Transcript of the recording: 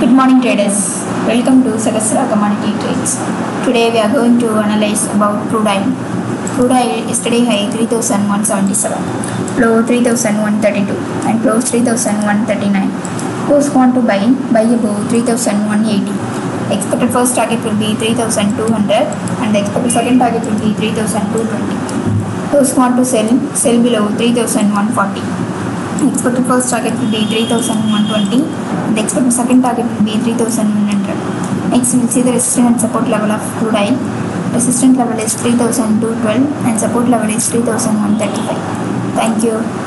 Good morning traders. Welcome to Sahasraa Commodity Trades. Today we are going to analyze about crude oil. Crude oil yesterday high 3177, low 3132 and close 3139. Those who want to buy, buy above 3180. Expected first target will be 3200 and the expected second target will be 3220. Those who want to sell, sell below 3140. Expected first target will be 3120 and the expected second target will be 3100. Next we will see the resistance and support level of crude oil. Resistance level is 3212 and support level is 3135. Thank you.